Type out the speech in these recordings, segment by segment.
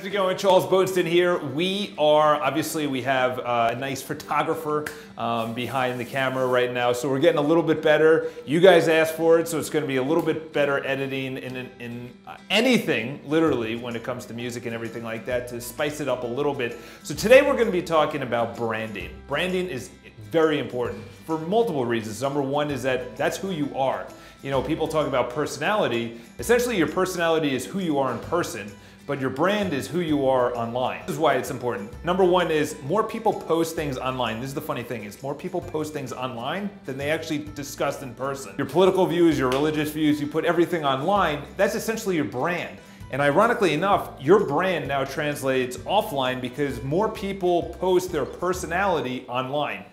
How's it going? Charles Botensten here. We are, obviously, we have uh, a nice photographer um, behind the camera right now, so we're getting a little bit better. You guys asked for it, so it's going to be a little bit better editing in, in, in uh, anything, literally, when it comes to music and everything like that, to spice it up a little bit. So today we're going to be talking about branding. Branding is very important for multiple reasons. Number one is that that's who you are. You know, people talk about personality. Essentially, your personality is who you are in person but your brand is who you are online. This is why it's important. Number one is more people post things online. This is the funny thing is more people post things online than they actually discuss in person. Your political views, your religious views, you put everything online, that's essentially your brand. And ironically enough, your brand now translates offline because more people post their personality online.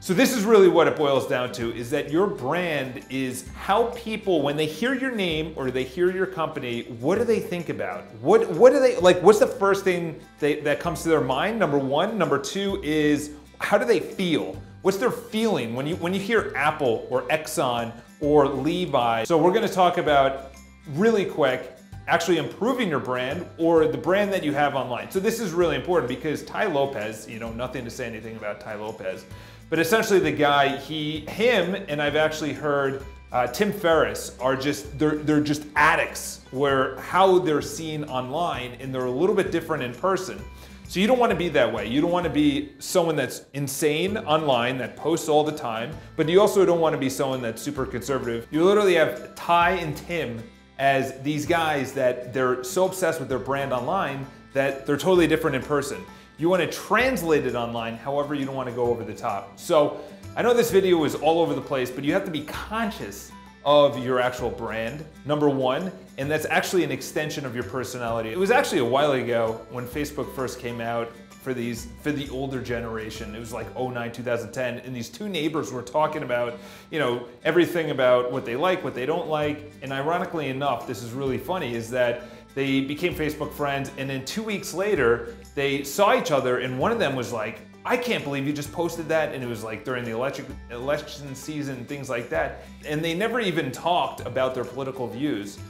So this is really what it boils down to, is that your brand is how people, when they hear your name or they hear your company, what do they think about? What, what do they, like, what's the first thing they, that comes to their mind? Number one. Number two is, how do they feel? What's their feeling when you, when you hear Apple or Exxon or Levi? So we're gonna talk about, really quick, actually improving your brand or the brand that you have online. So this is really important because Tai Lopez, you know, nothing to say anything about Tai Lopez, but essentially the guy, he, him, and I've actually heard uh, Tim Ferriss are just, they're, they're just addicts where how they're seen online and they're a little bit different in person. So you don't want to be that way. You don't want to be someone that's insane online that posts all the time, but you also don't want to be someone that's super conservative. You literally have Tai and Tim as these guys that they're so obsessed with their brand online that they're totally different in person. You want to translate it online, however you don't want to go over the top. So I know this video is all over the place, but you have to be conscious of your actual brand, number one, and that's actually an extension of your personality. It was actually a while ago when Facebook first came out for these for the older generation. It was like 09, 2010, and these two neighbors were talking about, you know, everything about what they like, what they don't like. And ironically enough, this is really funny, is that they became Facebook friends, and then two weeks later, they saw each other, and one of them was like, I can't believe you just posted that. And it was like during the election, election season, things like that. And they never even talked about their political views.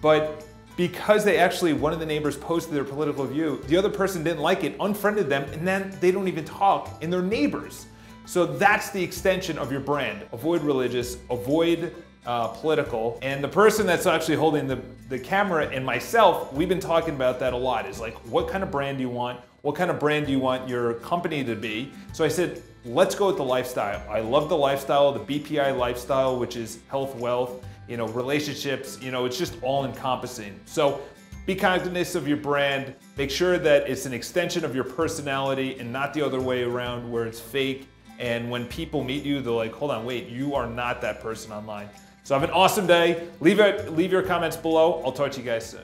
But because they actually, one of the neighbors posted their political view, the other person didn't like it, unfriended them, and then they don't even talk, and they're neighbors. So that's the extension of your brand. Avoid religious, avoid uh, political. And the person that's actually holding the, the camera and myself, we've been talking about that a lot. Is like, what kind of brand do you want? What kind of brand do you want your company to be? So I said, let's go with the lifestyle. I love the lifestyle, the BPI lifestyle, which is health, wealth, you know, relationships, you know, it's just all encompassing. So be cognizant of your brand. Make sure that it's an extension of your personality and not the other way around where it's fake. And when people meet you, they're like, hold on, wait, you are not that person online. So have an awesome day. Leave, it, leave your comments below. I'll talk to you guys soon.